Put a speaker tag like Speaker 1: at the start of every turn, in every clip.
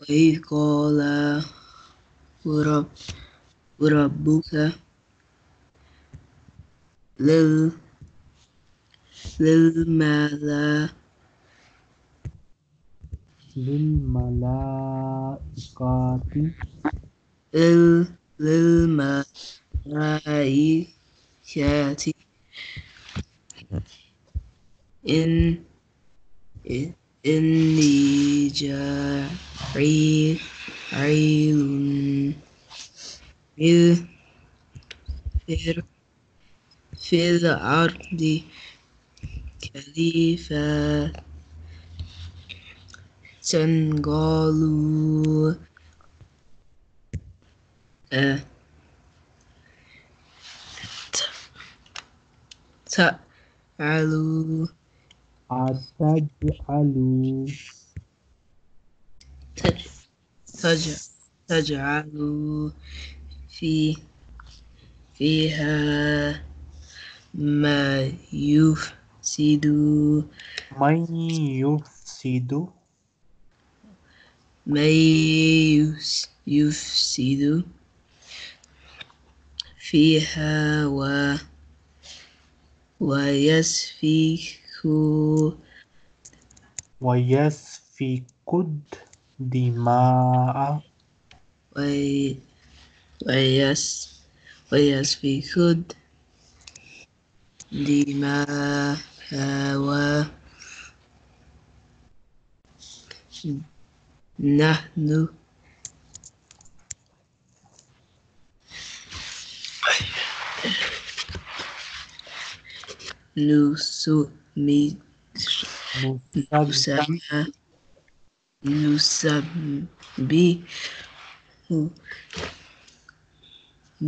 Speaker 1: وإذ قال رب ربك لل للملا
Speaker 2: للملائكة
Speaker 1: لل للملائكة إن إني جاعل في في في الأرض خليفة قالوا آه، تجعلوا
Speaker 2: أتجعل
Speaker 1: تج تج تجعلوا في فيها ما يفسد.
Speaker 2: من يفسد؟
Speaker 1: يفس- يفسد. فيها و ويسفك.
Speaker 2: ويسفك الدماء
Speaker 1: وي ويس ويسفك الدماء و نحن نسمي
Speaker 2: nusabbihu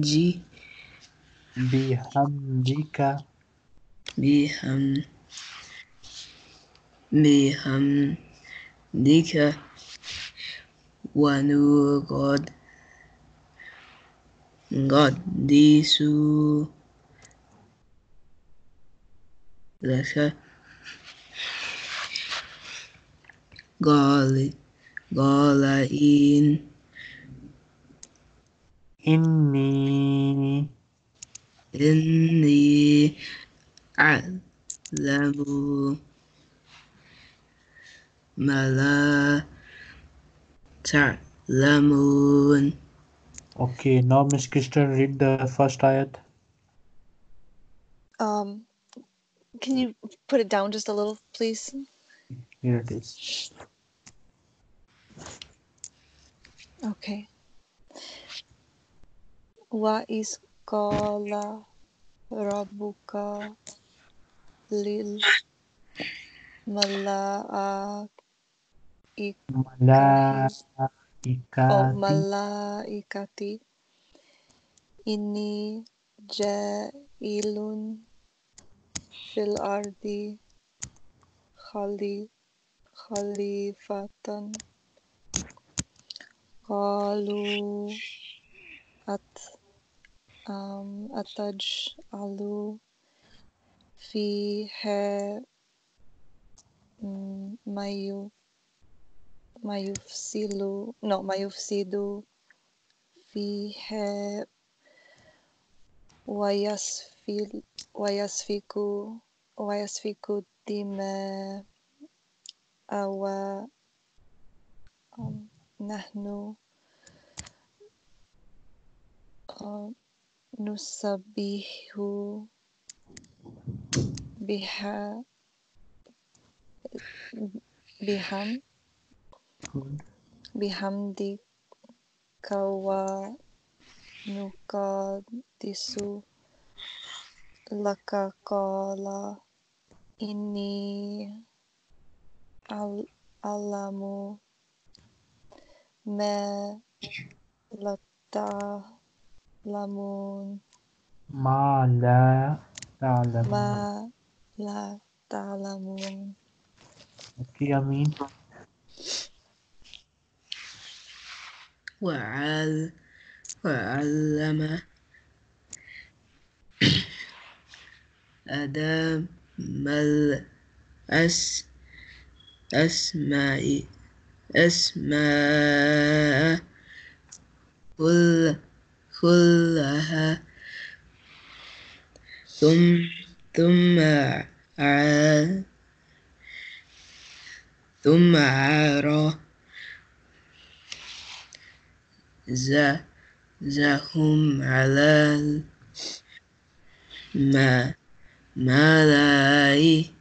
Speaker 1: ji. Bihamdika
Speaker 2: biham
Speaker 1: bihamdika wa nuqad qaddisu لك قال قال إن
Speaker 2: إني
Speaker 1: إني أعلم ما لا تعلمون
Speaker 2: Okay, now Miss Kristen, read the first ayat.
Speaker 3: Um, can you put it down just a little, please?
Speaker 2: Here it is.
Speaker 3: Okay. Wa is qala rabbuka lil malaikati oh
Speaker 2: Malaikati
Speaker 3: inni ja'ilun في الأرض خلي خليفة. قالوا أت أتجعل فيها ما يفسدو نو ما يفسد فيها ويسفل ويسفك dima awa um, nahnu uh, nusabihu biha biham
Speaker 2: Good.
Speaker 3: bihamdika wa al alamu ما لا تعلمون.
Speaker 2: ما لا تعلمون.
Speaker 3: ما لا تعلمون.
Speaker 2: Okay, Amin.
Speaker 1: وعل وعلم. آدم. الأس أسماء أسماء كل كلها ثم ثم ع- ثم عار ز- زهم على ما ملائكة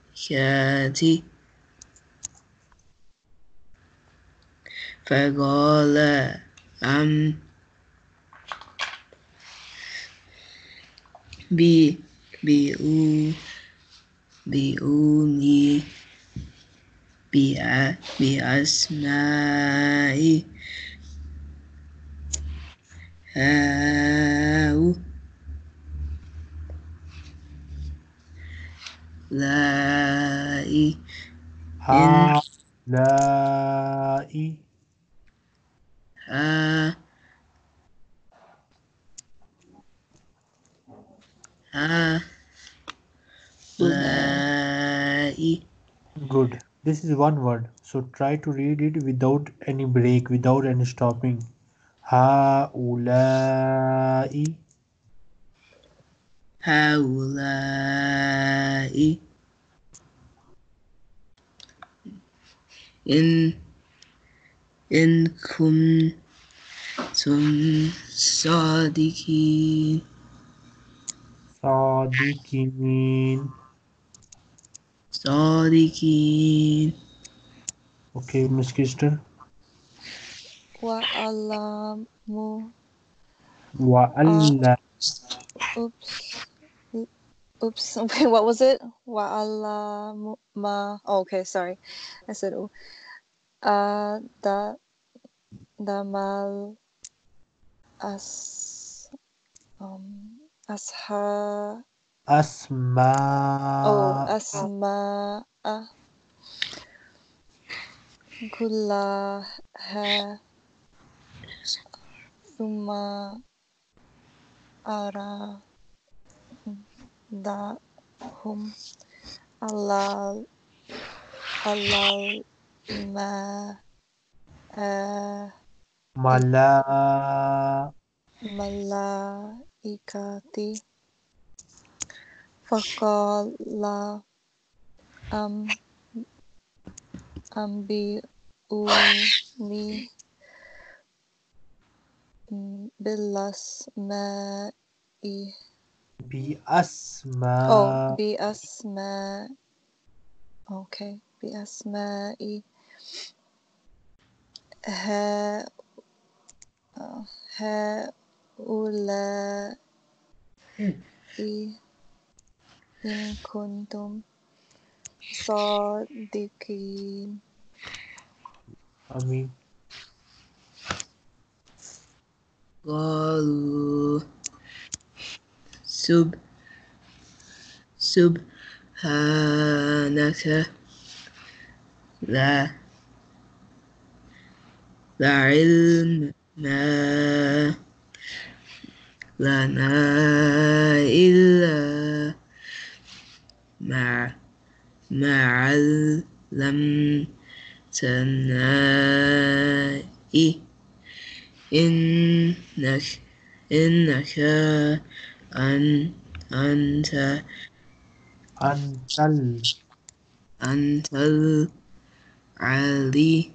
Speaker 1: فقال أم بي بيئو بيئوني بأ- بأسماء هاو لا
Speaker 2: هؤلاء
Speaker 1: ها ها لا
Speaker 2: Good. This is one word. So try to read it without any break, without any stopping. هؤلاء
Speaker 1: هؤلاء إن إن كنتم صادقين
Speaker 2: صادقين
Speaker 1: صادقين
Speaker 2: Okay, Miss Crystal.
Speaker 3: وعلموا
Speaker 2: وألا
Speaker 3: oops Oops. Okay, what was it? Wa'ala ma. Oh, okay, sorry. I said oh. Uh, da damal as um asha
Speaker 2: asma.
Speaker 3: Oh, asma. Uh, kullaha Suma. ara على على الماء
Speaker 2: ملا
Speaker 3: ملائكة فقال أم أنبئوني بالأسماء
Speaker 2: بأسماء.
Speaker 3: أو بأسماء. أوكي بأسماء. ها هؤلاء إن كنتم صادقين.
Speaker 2: آمين.
Speaker 1: قالوا سب سبحانك لا لا علم لنا إلا ما ما علمتنا إنك إنك أن أنت
Speaker 2: أنت ال
Speaker 1: أنت العلي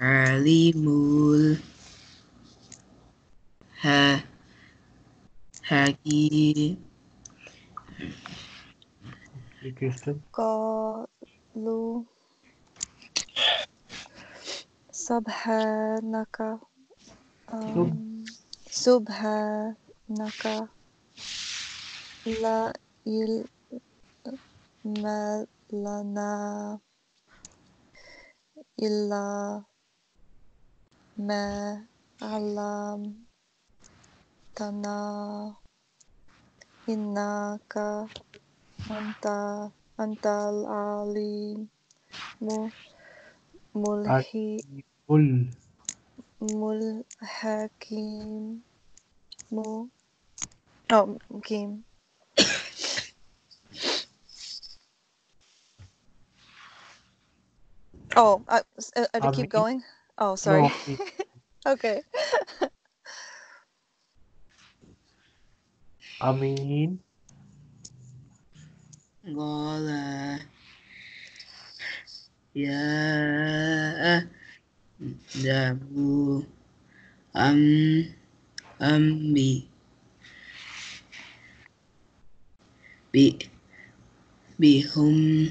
Speaker 1: عليم حكيم
Speaker 2: Crystal.
Speaker 3: قالوا سبحانك أم، سبحانك لا علم لنا إلا ما علمتنا إنك أنت أنت العليم ملحي
Speaker 2: قل
Speaker 3: ملحكيم مو oh game oh I, uh, I
Speaker 2: I
Speaker 3: keep
Speaker 2: mean-
Speaker 3: going oh sorry
Speaker 2: No,
Speaker 3: okay
Speaker 2: Amin.
Speaker 1: قال يا آدم أم أم بي بي بهم.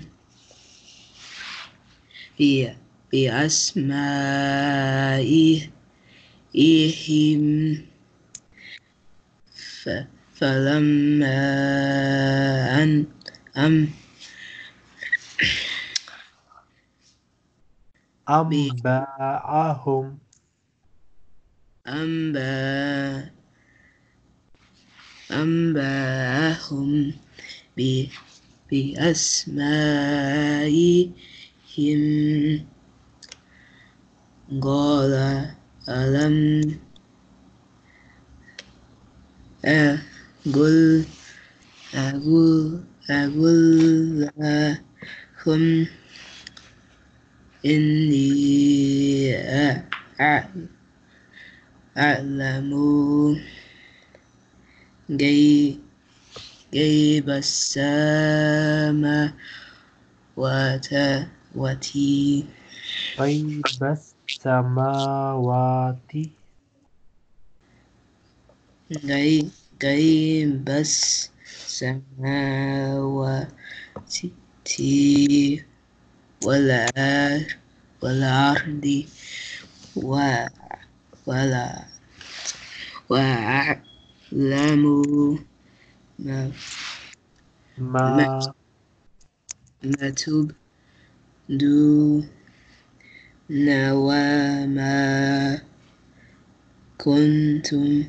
Speaker 1: بي بأسمائهم. فلما أن أم بي-
Speaker 2: أنبأهم
Speaker 1: أنبا أنبأهم ب- بأسمائهم. قال ألم أقل أقول أقول لكم إني أعلم أعلم غي- غيب السماوات
Speaker 2: غيب السماوات.
Speaker 1: غي- غيب السماوات. والأرض والأرض و- ولا وأعلم ما
Speaker 2: ما
Speaker 1: ما تبدون وما كنتم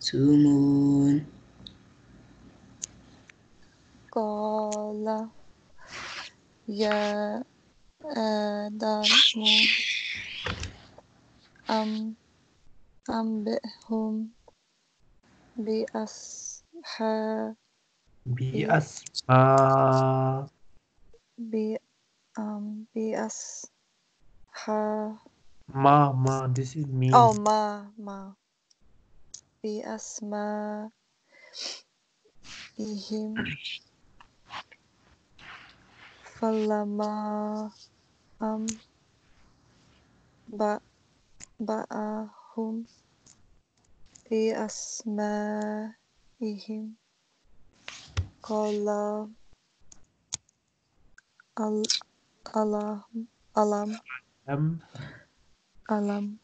Speaker 1: تكتمون.
Speaker 3: قال يا آدم أم أنبئهم بأصحاب
Speaker 2: بأسماء
Speaker 3: ب um بأصحاب
Speaker 2: ما ما this is me
Speaker 3: oh ما ما بأسمائهم فلما أم بأهم بأسمائهم قال ال ألم ألم؟ ألم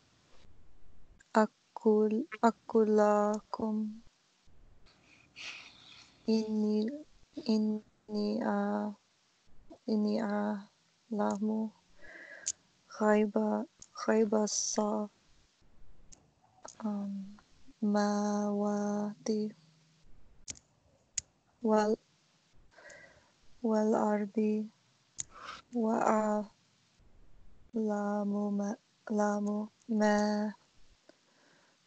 Speaker 3: أقول أقول لكم إني إني إني أعلم غيب غيب السماوات وال والأرض وأعلم ما ما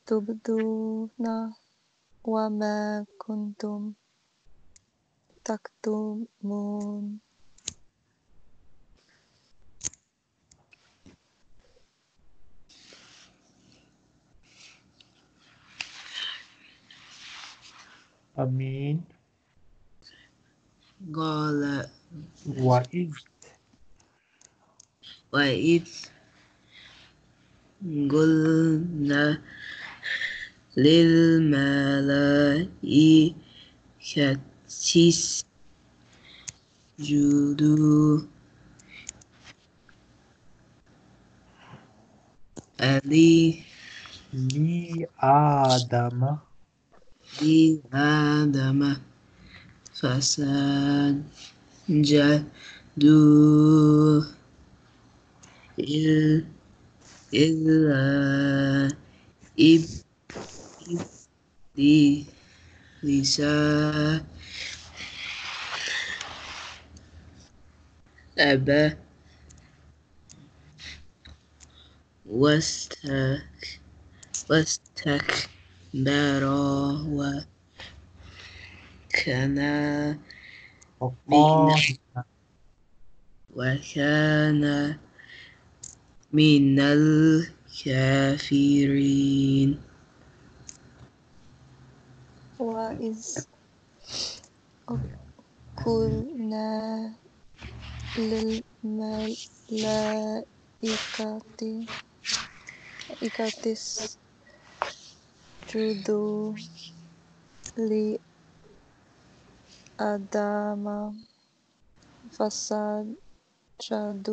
Speaker 3: تبدون وما كنتم تكتمون.
Speaker 2: أمين
Speaker 1: قال
Speaker 2: وإذ
Speaker 1: وإذ قلنا للملائكة اسجدوا علي
Speaker 2: لآدم
Speaker 1: لآدم فسجدوا إل إلا إب إبليس أبى واستك واستكبر وكان
Speaker 2: وقال
Speaker 1: وكان من الكافرين
Speaker 3: وإذ قلنا للملائكة ملائكة اسجدوا لآدم فسجدوا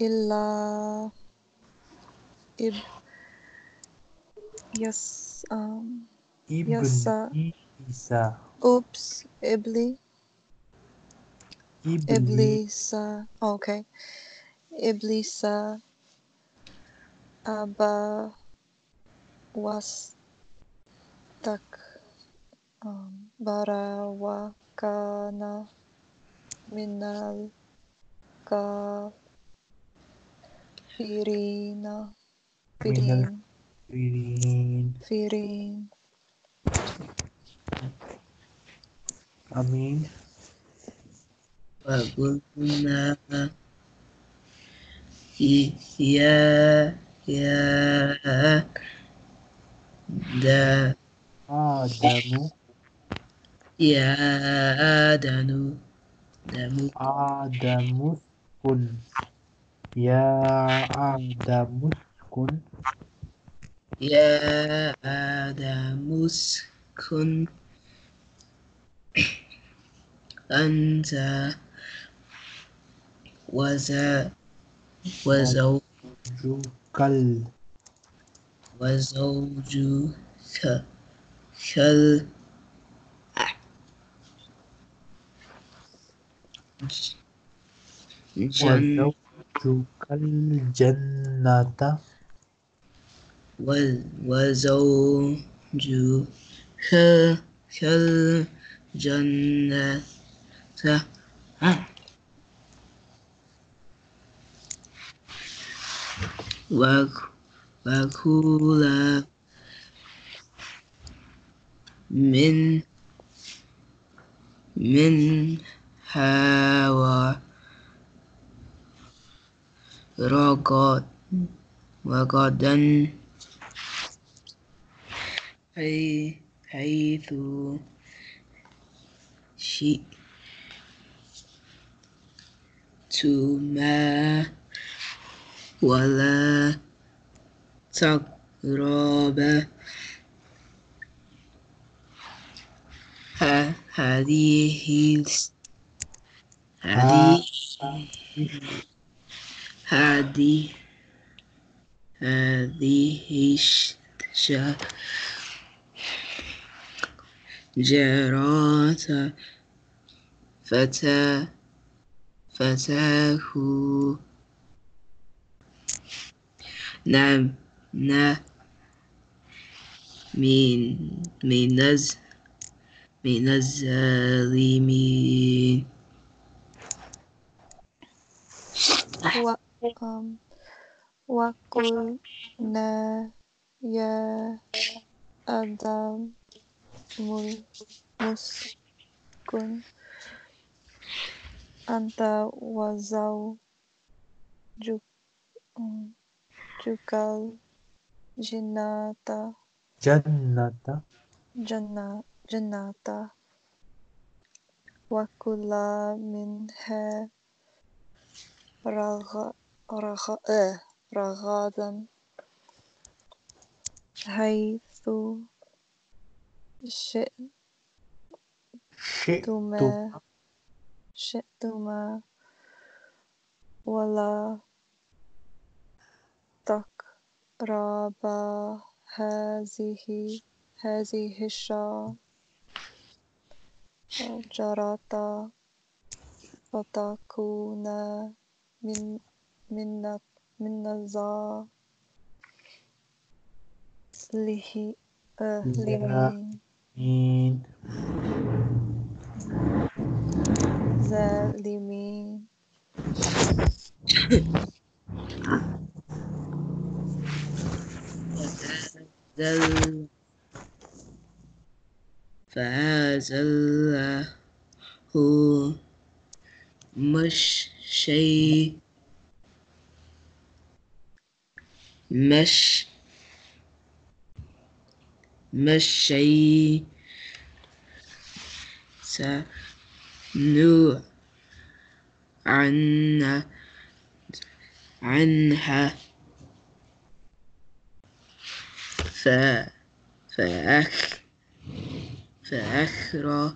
Speaker 3: إلا إب يس um, يسا
Speaker 2: إبليس
Speaker 3: oops إبلي
Speaker 2: إبليس
Speaker 3: إبليس okay إبليس أبى was. Tak um, barawakana minal kafirina
Speaker 2: firin.
Speaker 3: firin.
Speaker 2: Firin.
Speaker 3: Amin.
Speaker 2: Wabunna
Speaker 1: Iya Ya, ya- دا.
Speaker 2: آدم
Speaker 1: يا آدم دم
Speaker 2: آدم اسكن يا آدم اسكن
Speaker 1: يا آدم اسكن أنت وز وزو
Speaker 2: جوكل
Speaker 1: وزوجك كال جن
Speaker 2: وزوجك الجنة
Speaker 1: و- وزوجك كالجنة وك- وكلا من منها ورغد وغدا حي- حيث شئتما ولا تقربا ه- هذه هذه هذه هذه الشجرة فتى فتاه. نعم. من من الز من الظالمين
Speaker 3: و um, وقلنا يا آدم مسكن أنت وزوجك الجنة
Speaker 2: جنة
Speaker 3: جنة جنة وكلا منها رغ رغ آه رغدا حيث شئتما
Speaker 2: شئتما.
Speaker 3: ولا تقربا هذه هذه الشجرة فتكونا من من من ظا له آه لمين
Speaker 2: مين
Speaker 3: ظالمين.
Speaker 1: فأزل فأزله مش شيء مش مش شيء سنو عنا عنها. ف فأخ فأخرج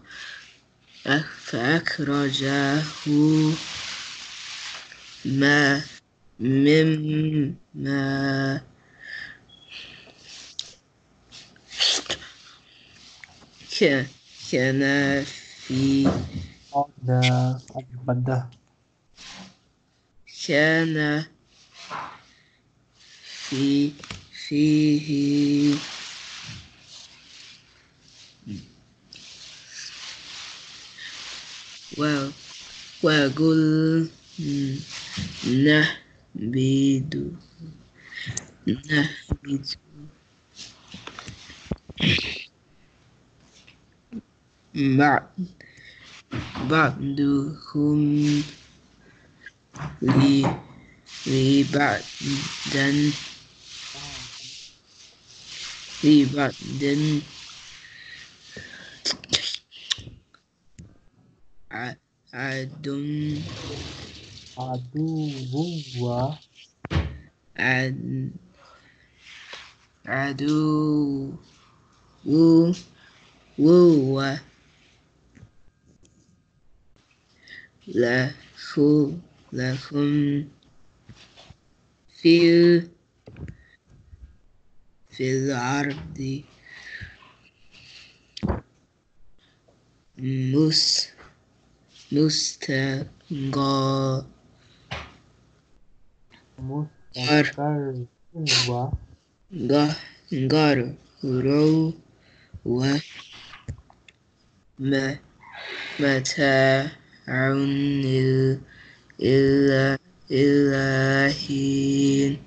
Speaker 1: أخ- فأخرجه ما مما كان في. كان في فيه و وقل نهبد نهبد بعد بعضهم vì vậy đến i à
Speaker 2: đúng
Speaker 1: à đúng vua i à đúng vua vua là khu là không phiêu في الأرض مس مستقر
Speaker 2: مستقر
Speaker 1: رو و متاع إل- إلى إلى حين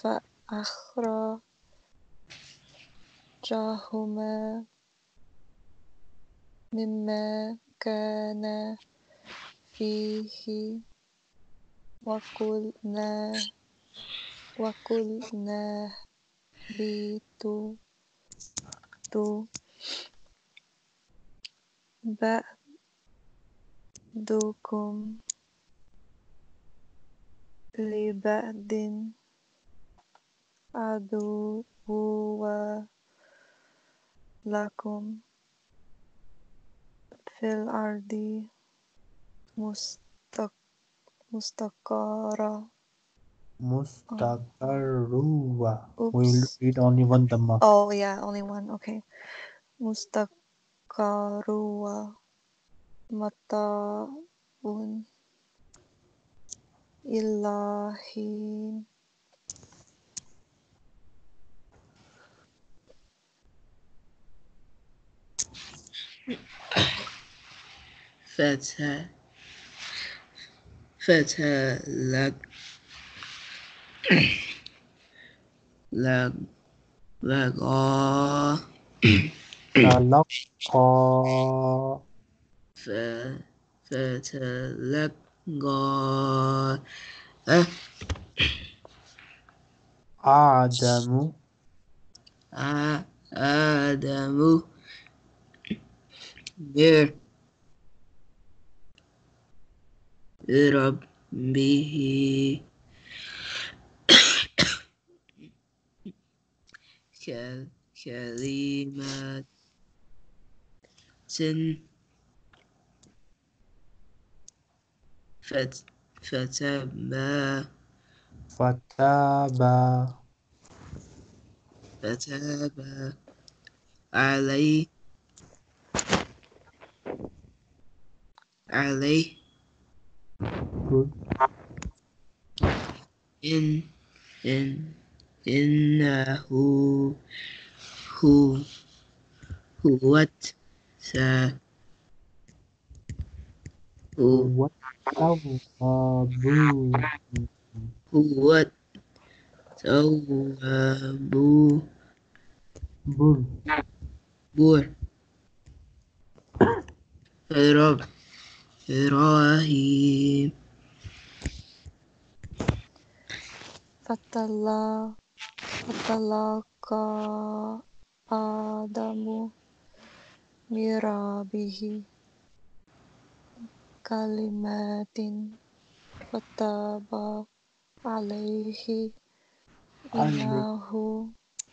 Speaker 3: فأخرجهما مما كان فيه وقلنا وقلنا تو بعدكم لبعد عدو لكم في الأرض مستق مستقرا
Speaker 2: مستقر هو
Speaker 3: Oops.
Speaker 2: we'll read only one dhamma
Speaker 3: Oh yeah, only one. Okay. Mustaqarru mata'un ilahin
Speaker 1: فتى فتى لك لك لقى
Speaker 2: تلقى
Speaker 1: ف- فتلقى أه
Speaker 2: آدم
Speaker 1: آ- آدم إيه إيه بربه كلمات فت
Speaker 2: فتابا
Speaker 1: فتابا. فتابا عليه
Speaker 2: عليه
Speaker 1: إن إن إنه هو هو س هو
Speaker 2: والتواب
Speaker 1: هو التواب
Speaker 2: بر
Speaker 1: بور رب إبراهيم
Speaker 3: فتلا فتلقى آدم من ربه كلمات فتاب عليه إنه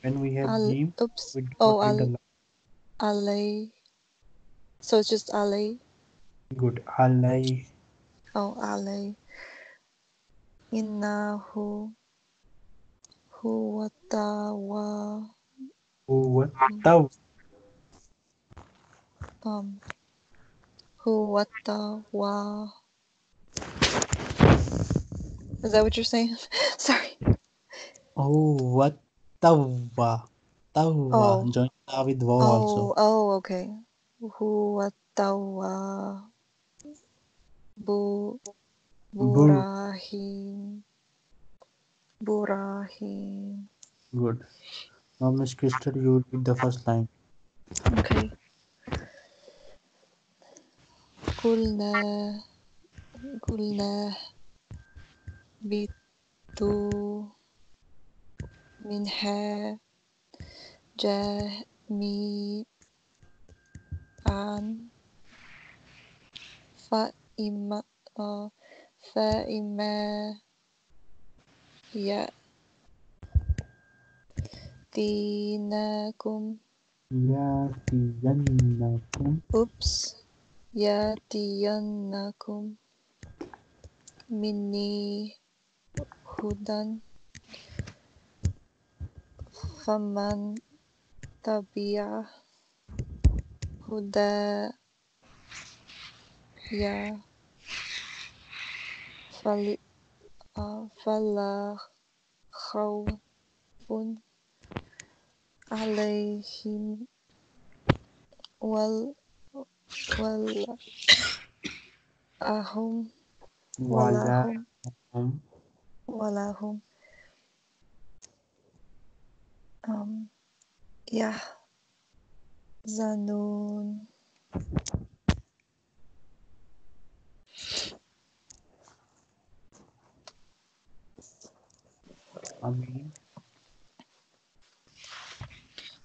Speaker 2: when we have
Speaker 3: al
Speaker 2: jim
Speaker 3: oops
Speaker 2: we do
Speaker 3: oh
Speaker 2: not
Speaker 3: al
Speaker 2: need the
Speaker 3: alay so it's just alay
Speaker 2: la- Good. Alay.
Speaker 3: Oh, ally. Inna hu hu
Speaker 2: watawa. Hu watawa.
Speaker 3: um Hu watawa. Is that what you're saying? Sorry.
Speaker 2: Oh, watawa. tawa.
Speaker 3: Oh.
Speaker 2: Join that with wa oh, also.
Speaker 3: Oh, oh okay. Hu watawa. bu
Speaker 2: Bu-
Speaker 3: burahim burahim
Speaker 2: good now miss crystal you read the first line
Speaker 3: Okay. قلنا قلنا بيتوا منها جميعا فإما آه، فإما يأتينكم
Speaker 2: yatiyannakum
Speaker 3: Oops. يأتينكم مني هدى فمن تبع هدايا آه، فلا خوف عليهم وال ولا أهم ولا هم ولا هم con bé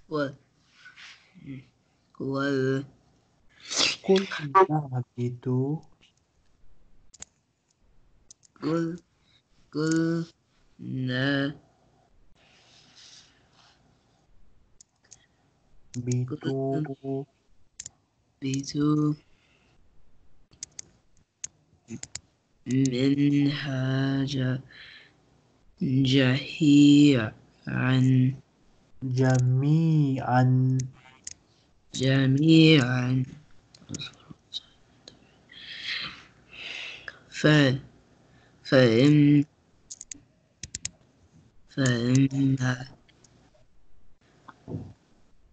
Speaker 2: của
Speaker 1: của ừ.
Speaker 2: kunta gitu
Speaker 1: kul kul na ừ, ờ.
Speaker 2: bitu
Speaker 1: bitu minhaja جهيعا
Speaker 2: jami'an
Speaker 1: جميعا. ف فإن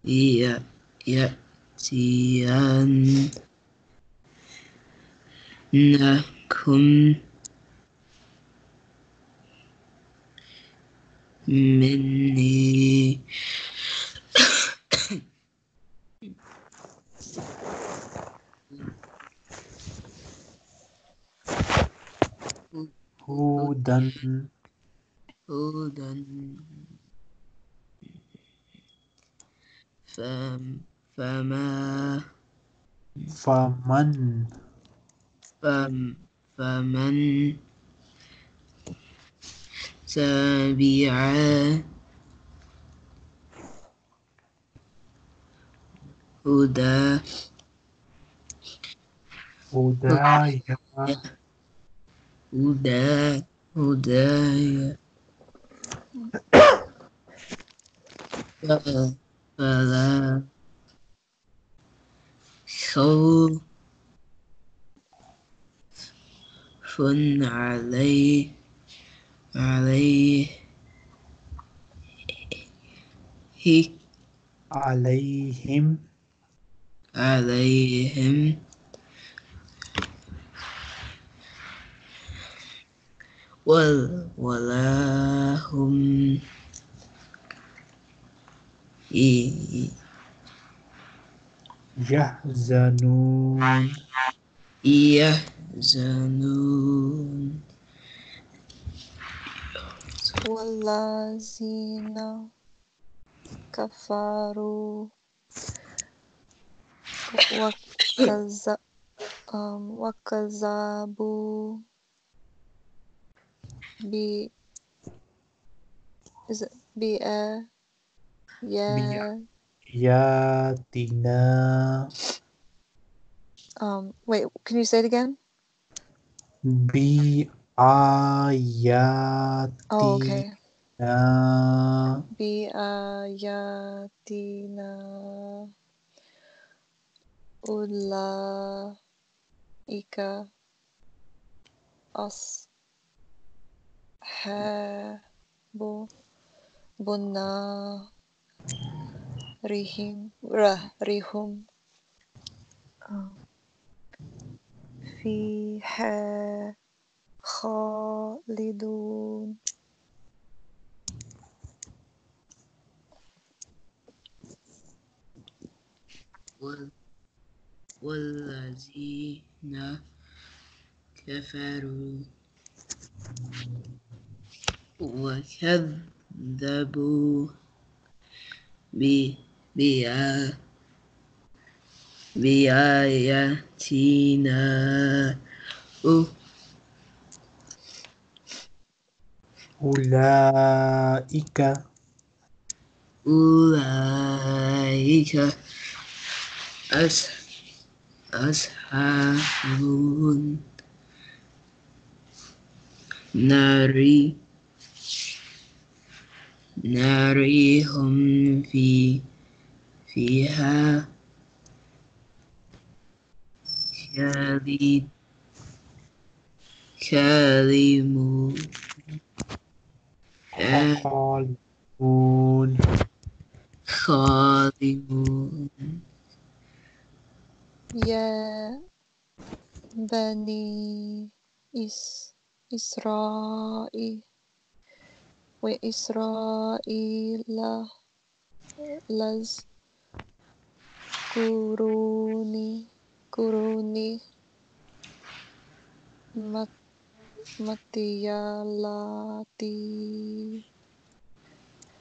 Speaker 1: ي- يأتينكم مني
Speaker 2: hudan
Speaker 1: هدى فم فما
Speaker 2: faman
Speaker 1: فم فمن تبع هدى.
Speaker 2: هدايا.
Speaker 1: هدى. هدايا. فلا خوف. عليه عليه
Speaker 2: عليهم
Speaker 1: عليهم وال ولا هم ي-
Speaker 2: يحزنون
Speaker 1: يحزنون
Speaker 3: والذين كفروا وكذ um, وكذبوا ب is it بآ يا
Speaker 2: ياتنا
Speaker 3: um wait can you say it again
Speaker 2: ayati.
Speaker 3: Oh, okay. Bi ayatina ulla ika as bu. Bunna rihim. Rah rihum. Oh. fi. خالدون.
Speaker 1: وال- والذين كفروا وكذبوا بآياتنا. أو-
Speaker 2: أولئك.
Speaker 1: أولئك أس- أصحاب النار نار هم في فيها خالد كالمون
Speaker 2: خالدون
Speaker 1: خالدون
Speaker 3: يا بني إس إسرائيل وإسرائيل لز كروني كروني matiyalati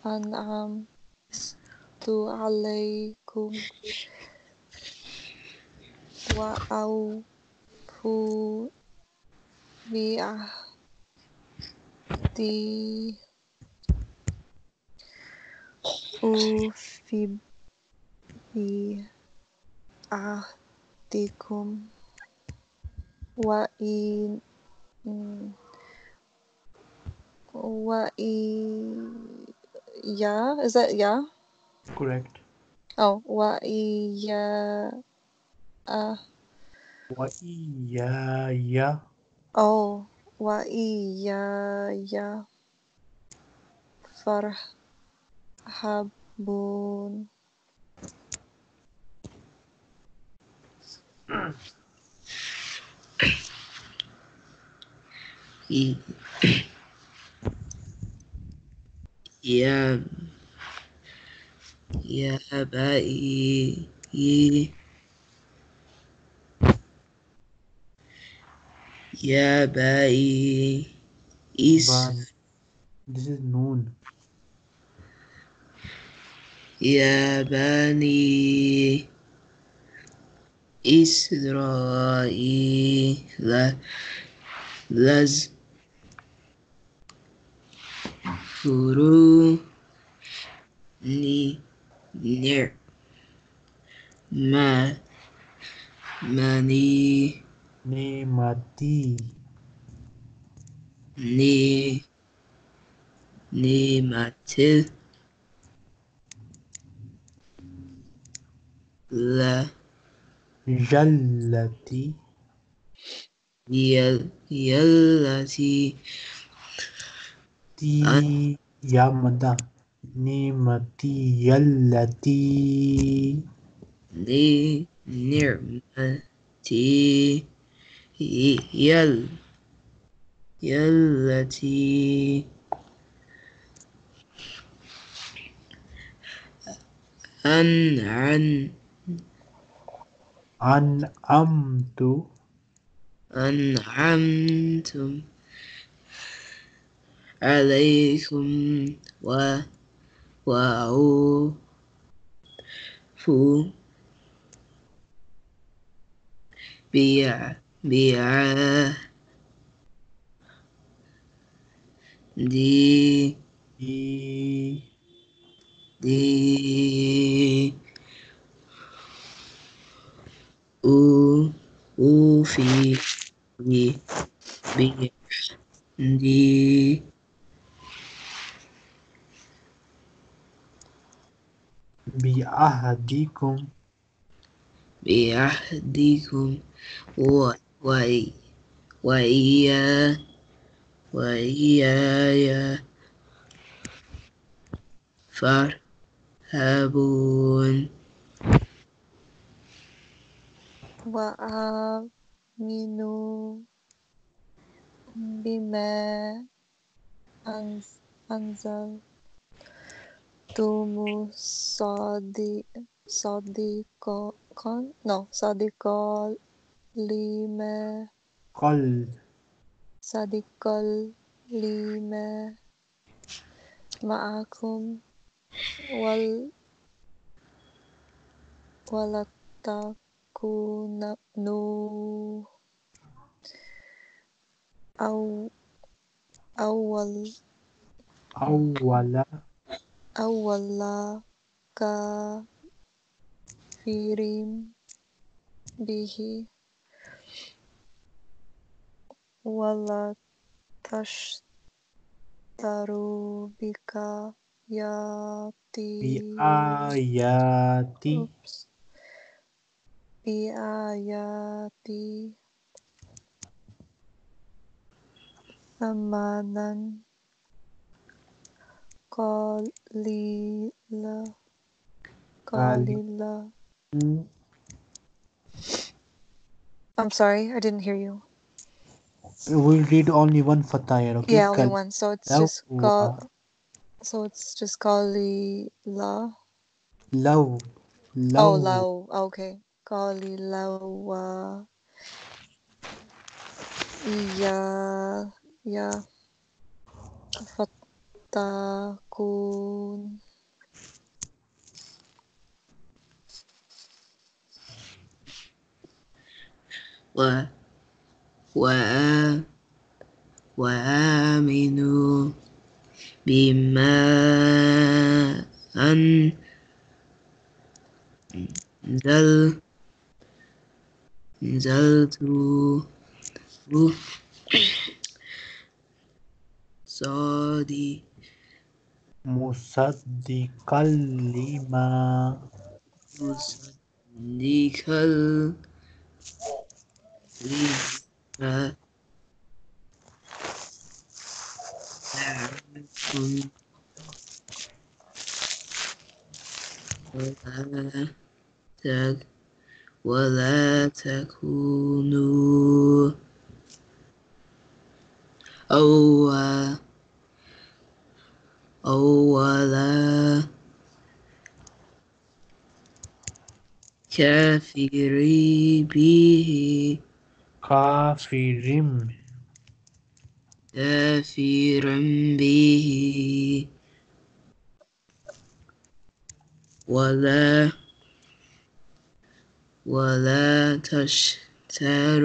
Speaker 3: ya an'am tu alaikum wa au fu bi ti u fi bi ahdikum. Wa in Mm. Yeah, is that yeah?
Speaker 2: Correct.
Speaker 3: Oh, wa- yeah. Uh.
Speaker 2: Wa-iya-ya.
Speaker 3: Oh, wa-iya-ya. Farhabun. فارهبون
Speaker 1: يا يا بني يا بني إس
Speaker 2: But this is noon
Speaker 1: يا بني إسرائيل لز guru ni nir ma mani.
Speaker 2: Mati.
Speaker 1: Ni ni mati.
Speaker 2: La.
Speaker 1: Jallati yal yallati.
Speaker 2: تي يا مدى نعمتي التي
Speaker 1: ني نعمتي يل يلتي. أنعم
Speaker 2: أنعمت
Speaker 1: أنعمتم عليكم و وأوفوا بيع بيع دي
Speaker 2: إي
Speaker 1: دي أو أوفي بي
Speaker 2: بعهدكم
Speaker 1: بعهدكم و وإي وإيا وإياي فارهبون
Speaker 3: وآمنوا بما أنز- أنزلتم صادق صادقا no صادقا لما
Speaker 2: قل
Speaker 3: صادقا لما معكم وال ولا تكونوا أو أول
Speaker 2: أول
Speaker 3: awwala ka firim bihi wala tashtaru
Speaker 2: bika
Speaker 3: yati bi ayati bi ayati amanan Kalila. Kalila. Hmm. I'm sorry, I didn't hear you.
Speaker 2: We'll read only one fatah here, okay?
Speaker 3: Yeah, only one. So it's just kal- So it's just Kalila.
Speaker 2: Law. Law.
Speaker 3: Oh,
Speaker 2: law.
Speaker 3: Okay. Kalilawa. Yeah. Yeah. Fattakun.
Speaker 1: و وآ وآمنوا بما أنزل أنزلت صادي
Speaker 2: مصدقا لما
Speaker 1: مصدقا لما معكم ولا ولا تكونوا أول أول كافري به.
Speaker 2: كافر
Speaker 1: كافرا به. ولا ولا تشتروا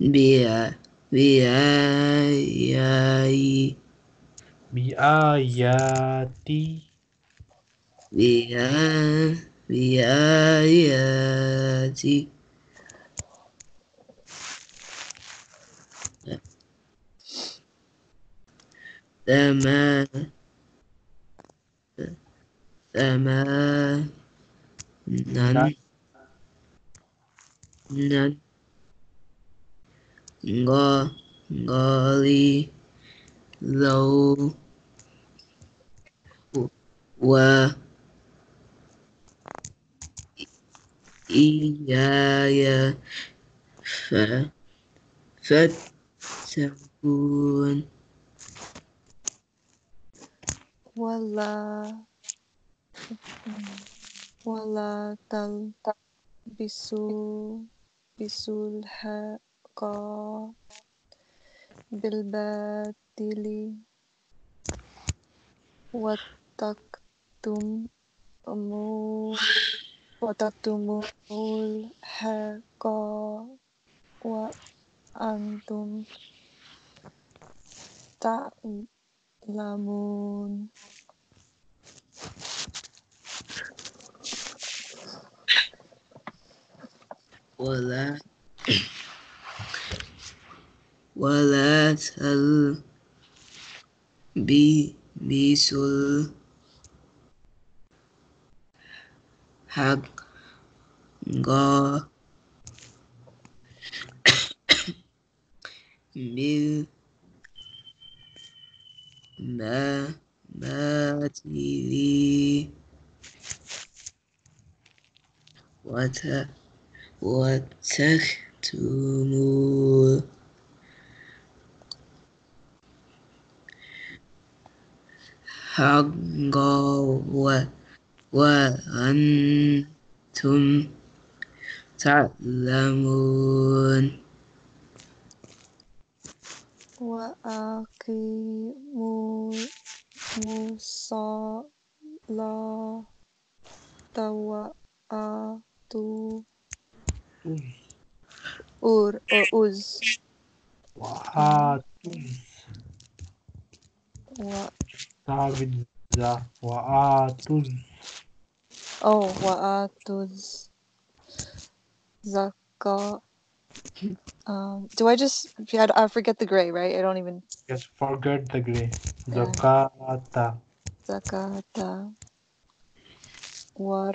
Speaker 1: بآ- biayati
Speaker 2: biya
Speaker 1: biayati sama sama nan nan. ngo ngali لو و إياي ف فاتقون.
Speaker 3: ولا ولا تلبسوا بسوا بالباطل وتكتموا وتكتموا الحق وأنتم تعلمون
Speaker 1: ولا ولا تلبسوا الحق. بالباطل وت وتكتموا حق و- وأنتم تعلمون
Speaker 3: وأقيموا الصلاة وآتوا أور or أوز
Speaker 2: وآتوا
Speaker 3: و
Speaker 2: ثابت ذا وآتوا
Speaker 3: oh وآتوا الزكاة um do I just yeah, I forget the gray right I don't even
Speaker 2: Yes, forget the gray.
Speaker 3: Yeah.
Speaker 2: Zakata.
Speaker 3: zakata war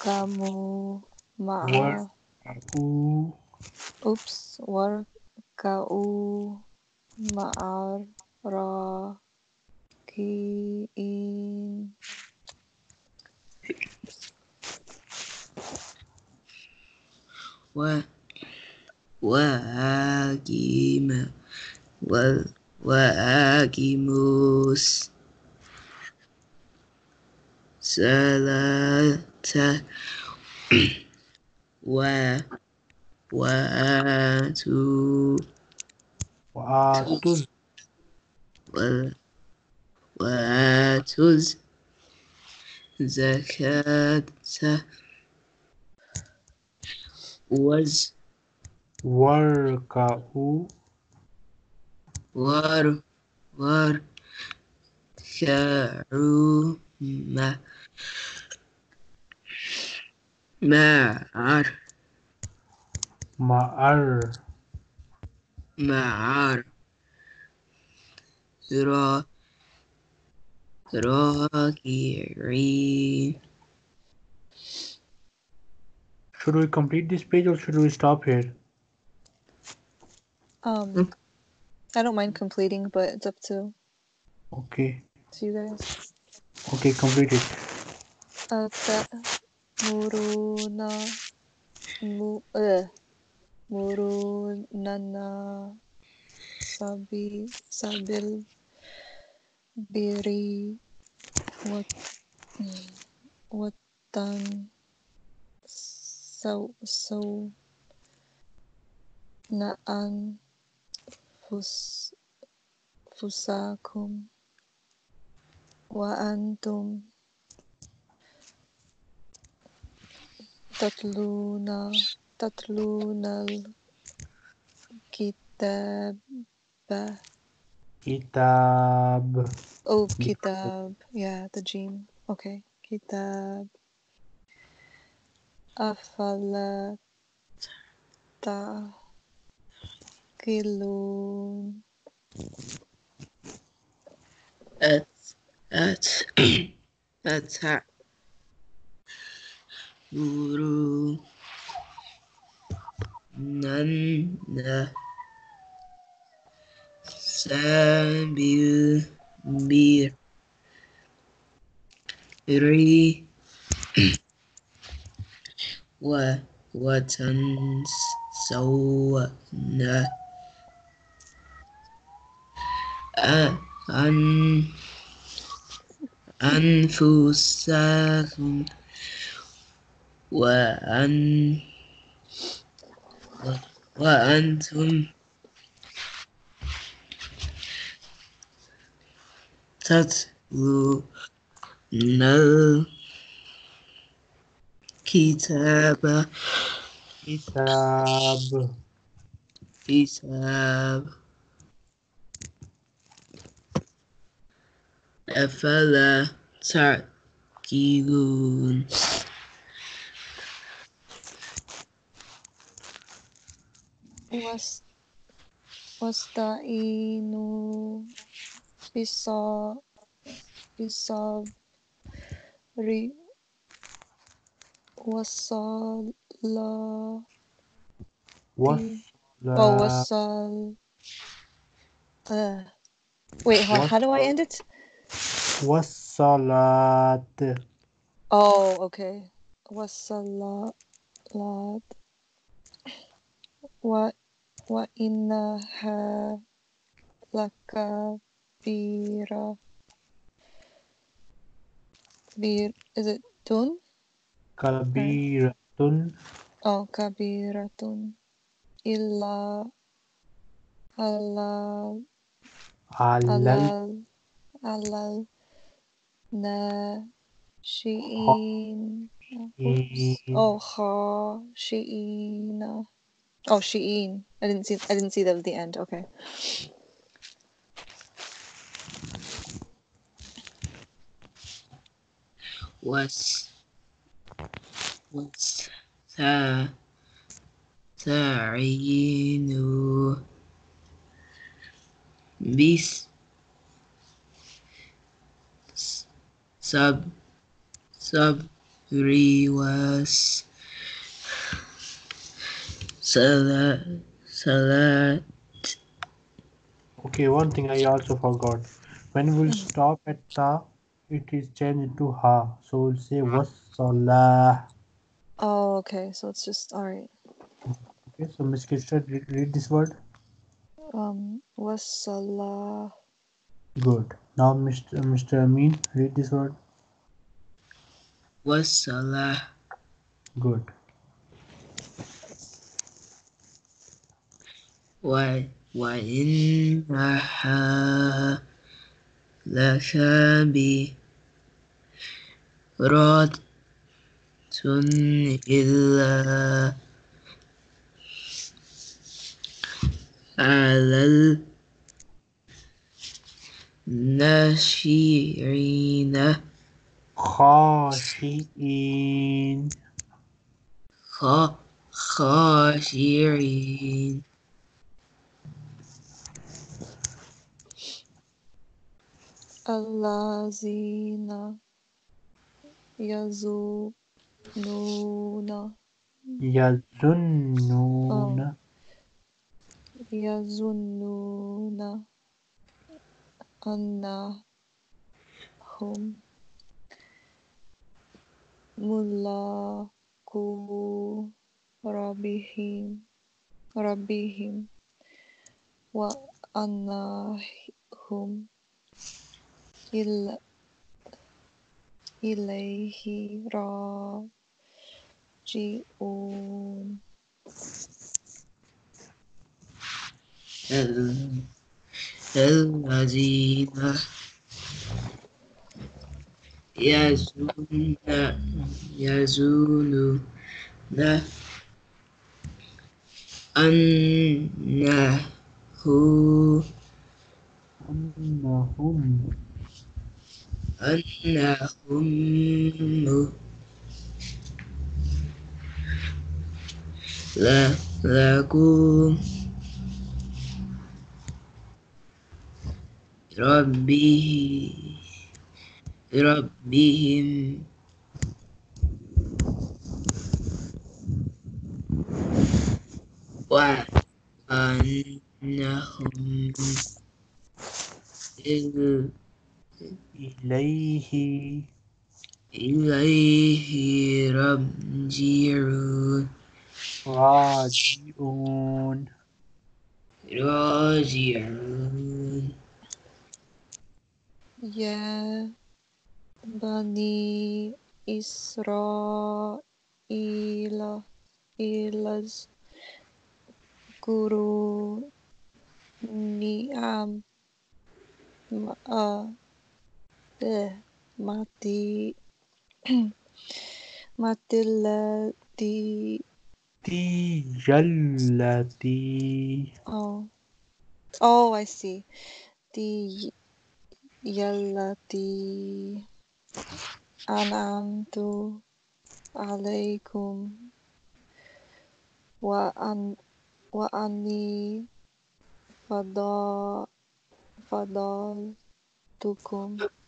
Speaker 3: kamu ma'a
Speaker 2: War- U.
Speaker 3: oops war kau ma'ar rakiin
Speaker 1: و وأقيم و- وأقيموا الس- الصلاة و وآتوا
Speaker 2: وآتوا
Speaker 1: وآتوا الزكاة وز
Speaker 2: واركعوا
Speaker 1: ور واركعوا مع مع
Speaker 2: مع
Speaker 1: مع Dra Dragiri.
Speaker 2: Should we complete this page or should we stop here?
Speaker 3: Um, I don't mind completing, but it's up to
Speaker 2: okay
Speaker 3: to you guys.
Speaker 2: Okay, complete it.
Speaker 3: Muruna, mu, uh, sabi sabil biri wat watan so so naan fus fusakum wa antum tatluna tatluna kitab The
Speaker 2: Kitab.
Speaker 3: Oh, Kitab. Yeah, the Jim. Okay. Kitab.
Speaker 1: Afala taqilun. At at at guru nana. ري و وتنسون أن أنفسكم وأن وأنتم تتلون الكتاب
Speaker 2: كتاب
Speaker 1: كتاب أفلا تعقلون
Speaker 3: was واستعينوا بالص- بالصبر والصلاة
Speaker 2: والصلاة
Speaker 3: Oh, wasal. Uh, wait, how, how do I end it?
Speaker 2: والصلاة
Speaker 3: Oh, okay. Wasalat. Wa wa innaha lakabira. Bir is it tun?
Speaker 2: كبيرة
Speaker 3: Oh, kabiratun. Illa halal
Speaker 2: على
Speaker 3: alal alal na shi'in. Oops. Oh, ha shi'ina. Oh, shi'in. I didn't see. I didn't see that at the end. Okay.
Speaker 1: was was the Tarinu bis sub sub was select select
Speaker 2: okay one thing i also forgot. When we'll hmm. stop at the it is changed to ha. So we'll say wassalah.
Speaker 3: Oh, okay. So it's just all right.
Speaker 2: Okay, so Miss Krishna, read, read this word.
Speaker 3: Um, wassalah.
Speaker 2: Good. Now, Mr. Mr. Amin, read this word.
Speaker 1: was salah
Speaker 2: Good.
Speaker 1: و وإنها لكبيرة إلا على الناشرين
Speaker 2: خاشئين
Speaker 1: خ- خاشعين.
Speaker 3: الذين
Speaker 2: يظنون
Speaker 3: يظنون يظنون أنهم ملاكو ربهم ربهم وأنهم raji'un
Speaker 1: ال- الذين يزون يزونون أنه
Speaker 2: أنهم
Speaker 1: أنا أمه لا لكم ربي ربهم وأنهم إذ
Speaker 2: إليه
Speaker 1: إليه رجعون
Speaker 2: راجعون
Speaker 1: راجعون
Speaker 3: يا بني إسرائيل اذكروا نعم آه eh, mati mati التي
Speaker 2: تي التي
Speaker 3: oh oh I see the التي أنعمت عليكم وأن وأني فضل فضلتكم على على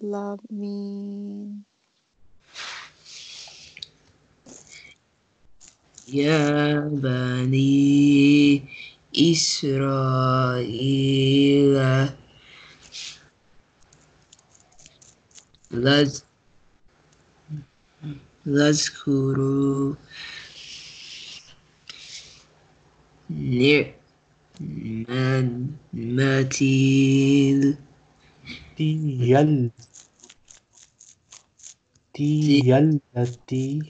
Speaker 3: العالمين
Speaker 1: يا بني إسرائيل لز- اذكروا نعمتي
Speaker 2: تي ال تي التي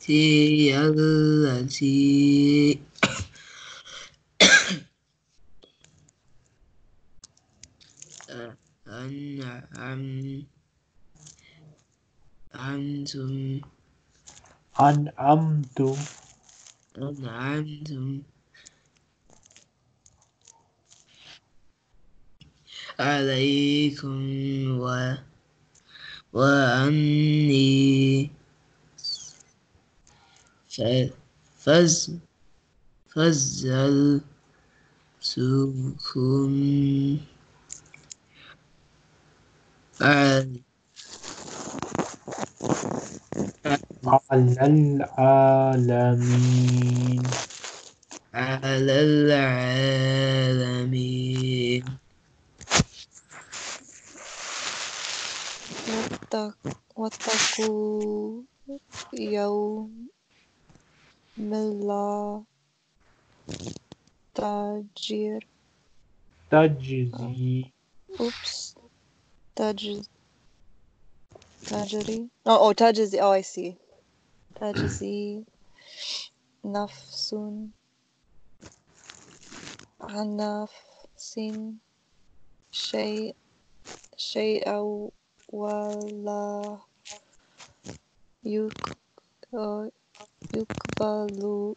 Speaker 1: التي التي أنعم أنتم
Speaker 2: أنعمت
Speaker 1: أنعمتم عليكم و وأني ف- فز فزلتكم على
Speaker 2: على العالمين.
Speaker 1: على العالمين.
Speaker 3: واتقوا يوم لا تجر
Speaker 2: تجزي
Speaker 3: oops تجز تجري oh oh تجزي oh I see. تجزي نفس عن نفس شيء شيئا ولا يقبل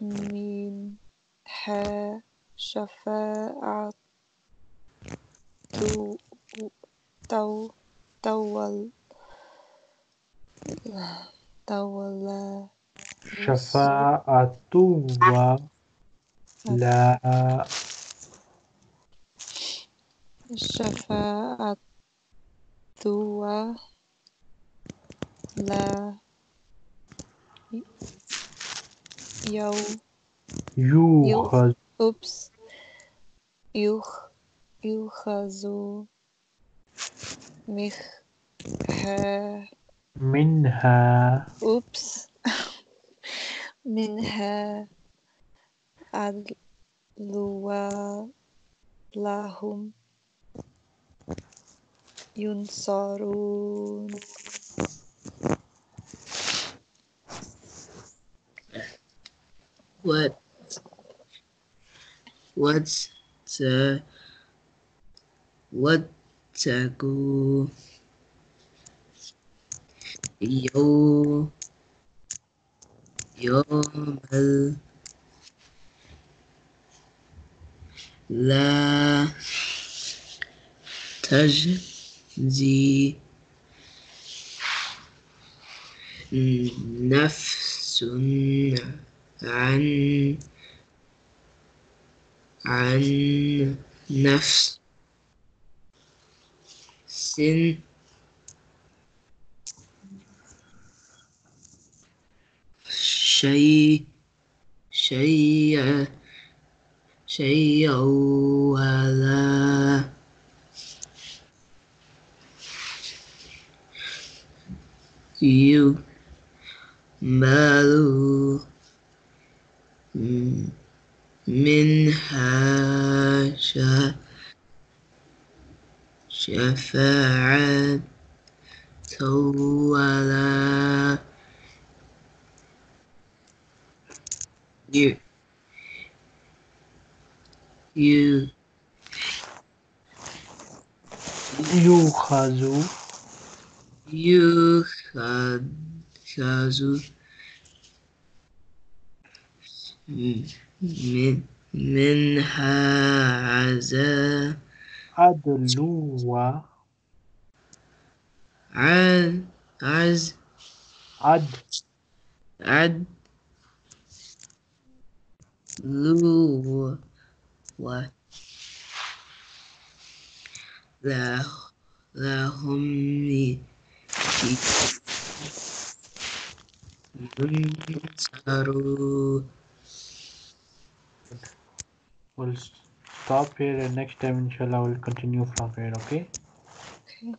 Speaker 3: منها شفاعة تو تو تول تولى
Speaker 2: شفاعة ولا
Speaker 3: شفاعة ولا يو
Speaker 2: يؤخذ
Speaker 3: أوبس. يخ يؤخذ مخها
Speaker 2: منها
Speaker 3: أوبس. منها عدل لهم. ينصرون
Speaker 1: what what's the واتقوا يوم يوم ال- لا ت تجزي نفس عن عن نفس سن شيء شيء شيء ولا يقبل منها ش- شفاعة ولا ي- ي-
Speaker 2: يؤخذ
Speaker 1: يؤخذ من منها عذاب
Speaker 2: عدل و
Speaker 1: عز
Speaker 2: عد.
Speaker 1: عد لو و له لهم
Speaker 2: We'll stop here and next time inshallah we'll continue from here, okay?
Speaker 3: Okay.